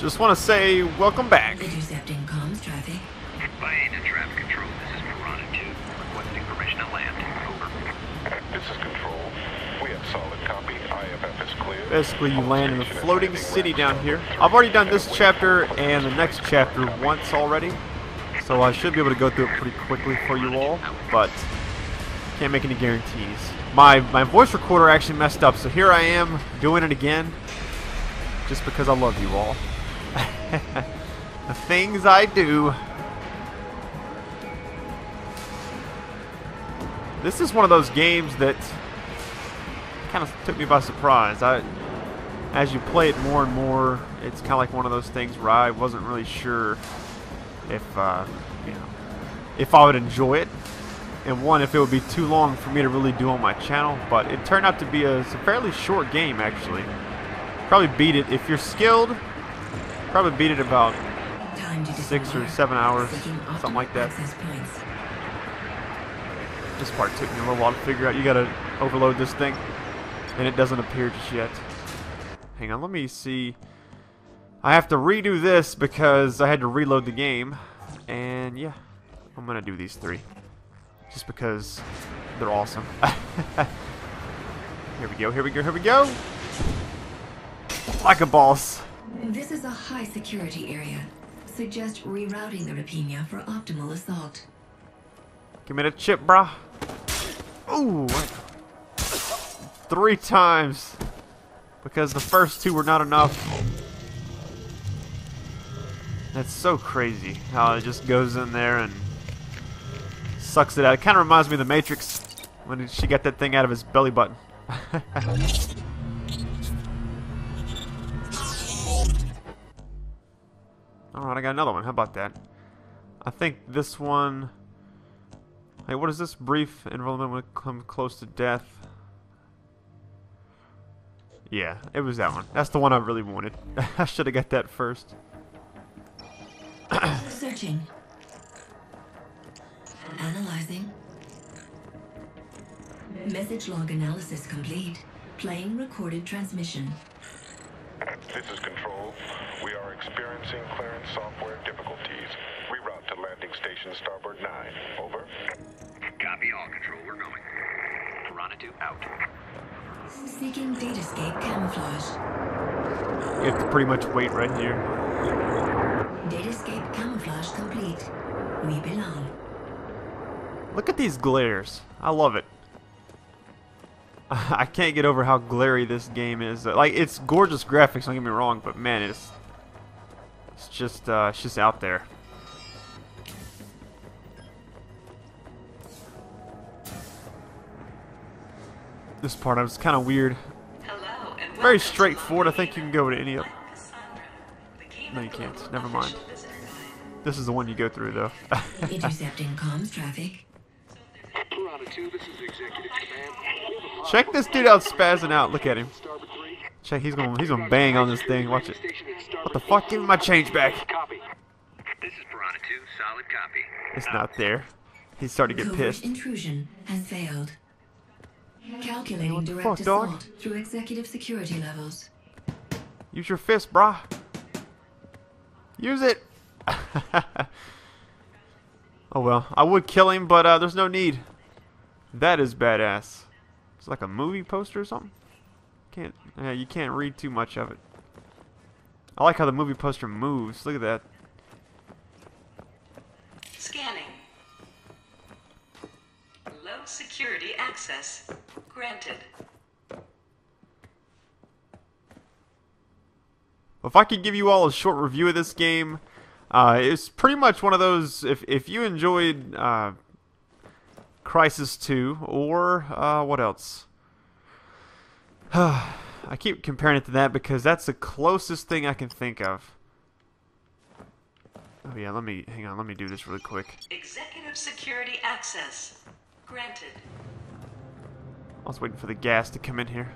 Just want to say welcome back. Intercepting comms traffic. Buying to traffic control. This is Piranha 2. Requesting permission to land. Over. This is Control. We have solid copy. IFF is clear. Basically, you land in a floating city down here. I've already done this chapter and the next chapter once already, so I should be able to go through it pretty quickly for you all, but can't make any guarantees. My, my voice recorder actually messed up, so here I am doing it again, just because I love you all. the things I do. This is one of those games that kind of took me by surprise. I, as you play it more and more, it's kind of like one of those things where I wasn't really sure if, uh, you know, if I would enjoy it, and one, if it would be too long for me to really do on my channel. But it turned out to be a, a fairly short game, actually. Probably beat it if you're skilled. Probably beat it about Six or seven hours, something like that. This part took me a little while to figure out. You gotta overload this thing, and it doesn't appear just yet. Hang on, let me see. I have to redo this because I had to reload the game, and yeah, I'm gonna do these three, just because they're awesome. here we go, here we go, here we go! Like a boss. This is a high security area. Suggest rerouting the Rapinia for optimal assault. Give me the chip, brah. Ooh, three times because the first two were not enough. That's so crazy how it just goes in there and sucks it out. It kind of reminds me of the Matrix when she got that thing out of his belly button. Oh, Alright, I got another one. How about that? I think this one... Hey, what is this? Brief enrollment when it come close to death. Yeah, it was that one. That's the one I really wanted. I should have got that first. Searching. Analyzing. Message log analysis complete. Playing recorded transmission. This is Control. We are experiencing clearance software difficulties. Reroute to landing station starboard 9. Over. Copy all. Control. We're going. Piranha 2 out. Seeking datascape camouflage. You have to pretty much wait right here. Datascape camouflage complete. We belong. Look at these glares. I love it. I can't get over how glary this game is. Like, it's gorgeous graphics, don't get me wrong, but man, it's it's just uh, it's just out there. This part I was kind of weird. Hello Very straightforward. I think you can go to any of. I'm Cassandra, the King No, you can't. Never mind. Official Visitor Guide. This is the one you go through, though. Intercepting comms traffic. Piranha 2, this is Executive Command. We have a Check this dude out spazzing out. Look at him. Check. He's gonna he's gonna bang on this thing. Watch it. What the fuck? Give me my change back. This is Piranha 2. Solid copy. It's not there. He's starting to get pissed. intrusion has failed. Calculating direct fuck, dog? through executive security levels. Use your fist, brah. Use it. oh well, I would kill him, but uh, there's no need. That is badass. It's like a movie poster or something. Can't. Yeah, you can't read too much of it. I like how the movie poster moves. Look at that. Scanning. Low security access granted. If I could give you all a short review of this game, uh, it's pretty much one of those. If if you enjoyed uh, Crysis 2 or uh, what else? I keep comparing it to that because that's the closest thing I can think of. Oh yeah, let me hang on. Let me do this really quick. Executive security access granted. I was waiting for the gas to come in here.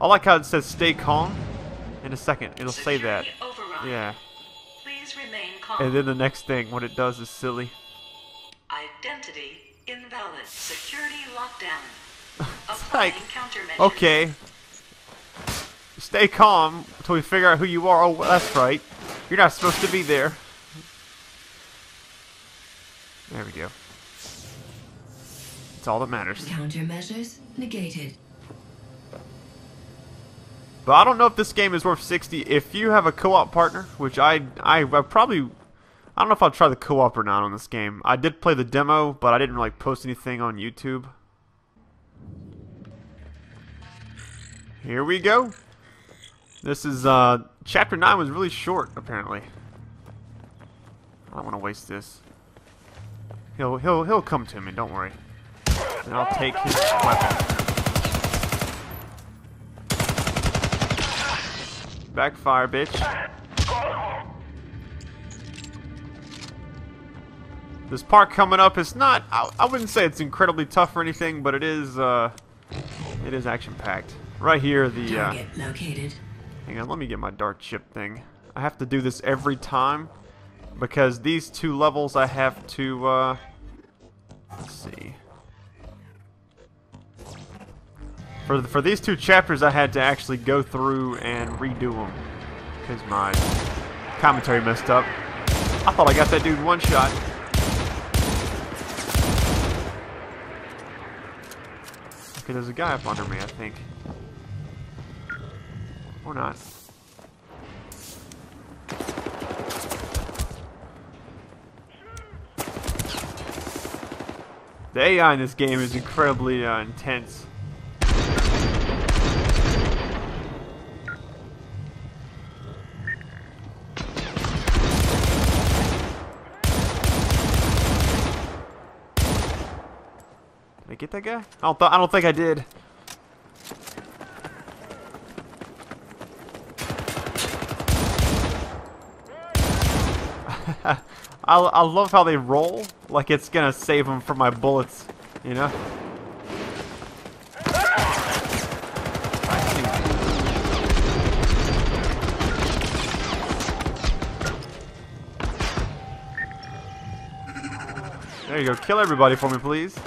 I like how it says "stay calm." In a second, it'll say that. Yeah. Please remain calm. And then the next thing, what it does is silly. Identity invalid. Security lockdown. It's Applying like, countermeasures. okay. stay calm until we figure out who you are. Oh, that's right. You're not supposed to be there. There we go. That's all that matters. Countermeasures negated. But I don't know if this game is worth 60. If you have a co-op partner, which I, I, I probably, I don't know if I'll try the co-op or not on this game. I did play the demo, but I didn't like post anything on YouTube. Here we go. This is, uh, chapter 9 was really short, apparently. I don't want to waste this. He'll, he'll, he'll come to me, don't worry. And I'll take his weapon. Backfire, bitch. This part coming up is not, I, I wouldn't say it's incredibly tough or anything, but it is, uh, it is action-packed. Right here, the, uh, Target located. hang on, let me get my dart chip thing. I have to do this every time, because these two levels I have to, uh, let's see. For, for these two chapters, I had to actually go through and redo them. Because my commentary messed up. I thought I got that dude one shot. Okay, there's a guy up under me, I think. Or not. The AI in this game is incredibly uh, intense. I that guy? I don't, I don't think I did. I, I love how they roll, like it's gonna save them from my bullets, you know? There you go, kill everybody for me, please.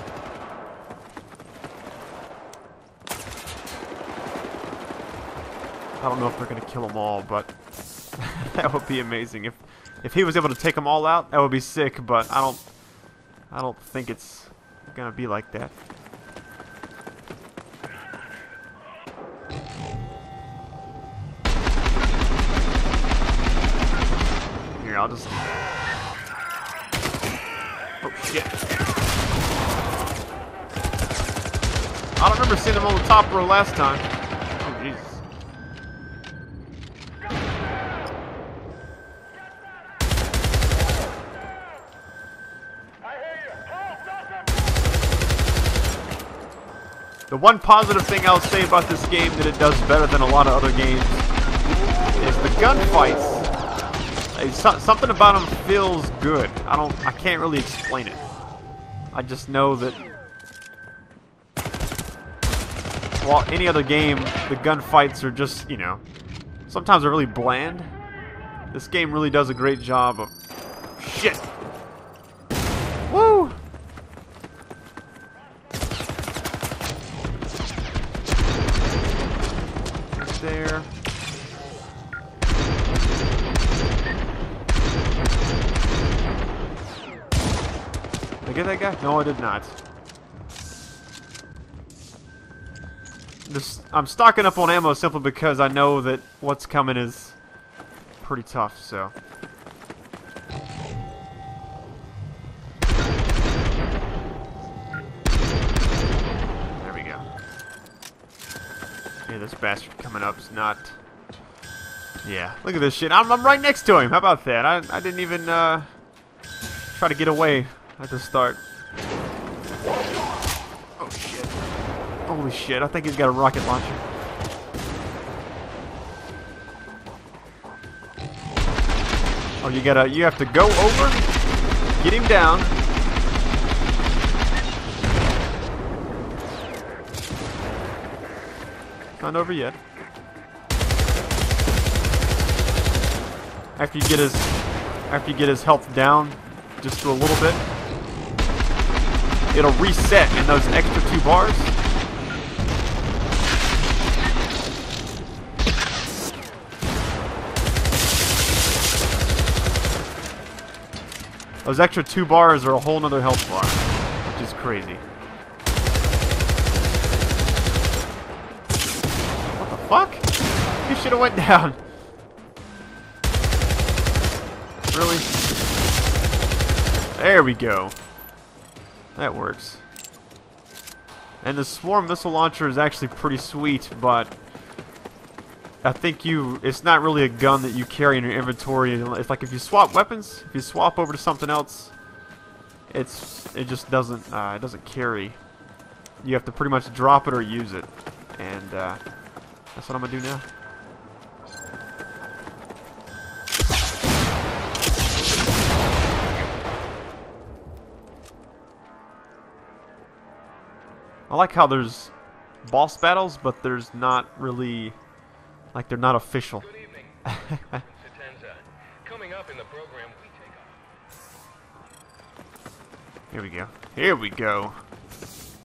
I don't know if they're gonna kill them all, but that would be amazing if if he was able to take them all out. That would be sick, but I don't I don't think it's gonna be like that. Here, I'll just. Oh shit! I don't remember seeing him on the top row last time. Oh Jesus. The one positive thing I'll say about this game that it does better than a lot of other games is the gunfights. Something about them feels good. I don't. I can't really explain it. I just know that. While any other game, the gunfights are just you know, sometimes they're really bland. This game really does a great job of. Shit. There. Did I get that guy? No, I did not. I'm stocking up on ammo simply because I know that what's coming is pretty tough, so. Bastard coming up. up's not... Yeah, look at this shit. I'm, I'm right next to him. How about that? I, I didn't even uh, try to get away at the start. Oh, shit. Holy shit, I think he's got a rocket launcher. Oh, you gotta, you have to go over, get him down. Not over yet. After you get his after you get his health down just to a little bit, it'll reset in those extra two bars. Those extra two bars are a whole nother health bar, which is crazy. Fuck? You should have went down. Really? There we go. That works. And the Swarm missile launcher is actually pretty sweet, but I think you it's not really a gun that you carry in your inventory. It's like if you swap weapons, if you swap over to something else, it's it just doesn't uh, it doesn't carry. You have to pretty much drop it or use it, and uh, that's what I'm gonna do now. I like how there's boss battles, but there's not really, like they're not official. Good evening. Satenza. Coming up in the program, we take Here we go. Here we go.